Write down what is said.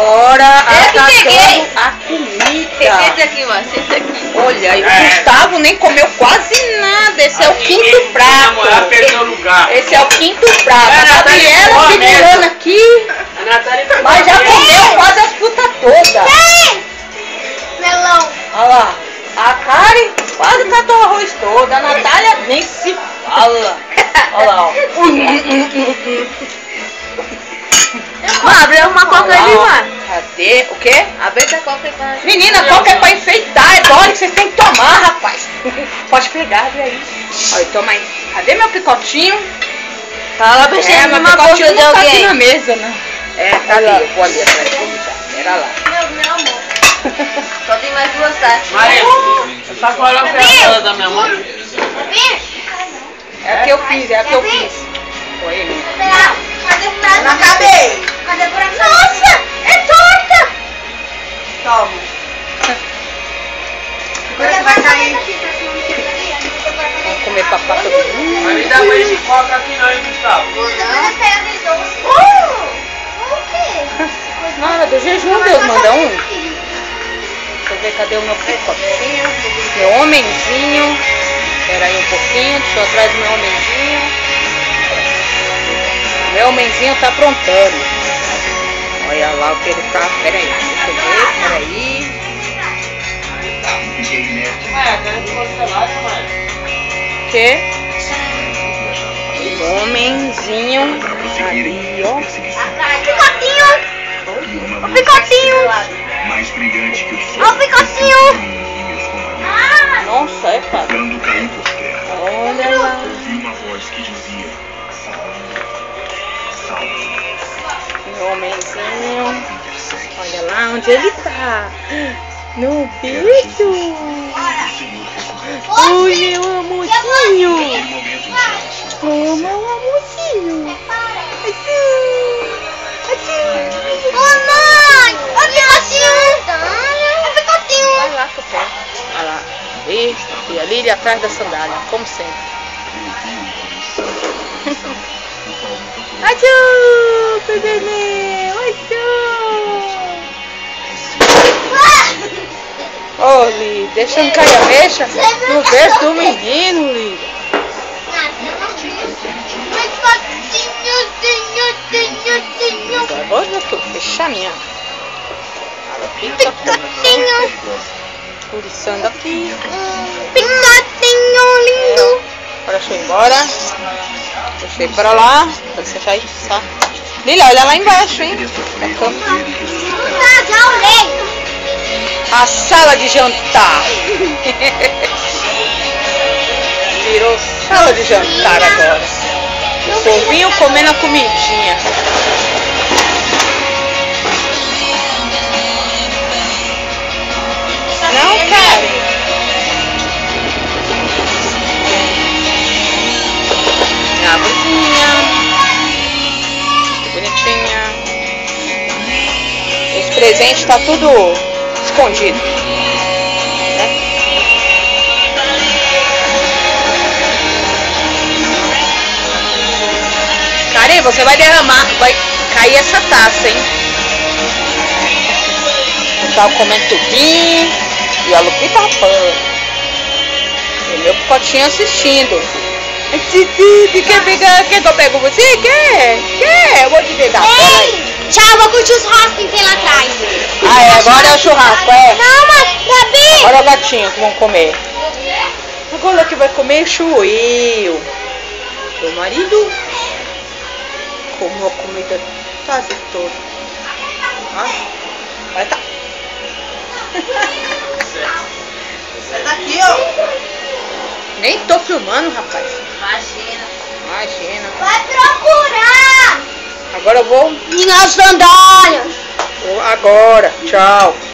agora Eu que peguei. atacando a comida. Esse aqui, Márcio, esse aqui. Olha, e o É. Gustavo nem comeu quase nada. Esse é o quinto prato. Esse é o quinto prato. É, A Gabriela segurando aqui, A Natália tá mas já comeu quase as frutas todas. Melão. Olha lá. A Karen quase catou o arroz todo. A Natália nem se fala. Olha lá, ó. Coca mano. Cadê? O quê? Abre essa coca e vai. Menina, coca é pra enfeitar, é dólar que vocês têm que tomar, rapaz. Pode pegar, vê aí. Olha, toma aí. Cadê meu picotinho? Tava É, mexendo meu numa picotinho não tá aqui na mesa, né? É, tá ali, eu vou ali atrás já. Pera lá. Meu, meu amor. Só tem mais duas taças. Maria, essa sacola foi aquela da minha mãe. É a que eu fiz, é a que eu fiz. Oi, menina. Não acabei. Cadê o prato? Nossa, é. Toma. Agora você vai cair. Vamos comer papá todo mundo. Mas me dá banho de coca aqui não, hein, Gustavo? Depois eu pego aquele doce. Uh! O quê? Nada, do jejum Deus manda um. Deixa eu ver cadê o meu picotinho. Meu homenzinho. Espera aí um pouquinho, deixa eu atrás do meu homenzinho. Meu homenzinho tá aprontando. Olha lá o que ele tá. Pera aí, deixa eu ver, pera aí. Que. Que? Homenzinho. Ali, ó. Picotinho. O picotinho. Mais brilhante que o sol. O picotinho. Ah, Nossa, é fácil. Olha lá. ouvi uma voz que dizia: homenzinho. Olha lá onde ele tá. No bicho. Oi, meu amorzinho. Oh, meu amorzinho. Ô, mãe. Ó o picotinho. Ó o picotinho. Vai lá, Copé. Olha lá. E, e ali ele atrás da sandália, como sempre. Adiô, bebê meu. Adiô. Ô, Li, deixando cair a mexa no berço do menino, Li. Agora eu tô fechadinha. Ela fica Picotinho. pulsando aqui. Picotinho lindo. Agora deixa eu ir embora. Deixa eu ir pra lá. Pode deixar aí, tá? Olha lá embaixo, hein? A sala de jantar. Virou sala de jantar agora. O povinho comendo a comidinha. Não, cara. Minha Os presentes tá tudo escondido. Né? Karen, você vai derramar, vai cair essa taça, hein? Tava comendo tudinho e olha o pica-pão. E meu picotinho assistindo. Titi, quer pegar? Quer que eu pego você? Quer? Quer? Eu vou te pegar. Ei, tchau, vou curtir os rostos que tem lá atrás. Ah, é, agora é o churrasco, é? Não, mas, Gabi. Olha o gatinho que vão comer. Agora que vai comer sou eu. Meu marido comeu a comida quase toda. Ah, vai tá. Nem tô filmando, rapaz. Imagina. Imagina. Vai procurar. Agora eu vou. Minhas sandálias. vou agora. Tchau.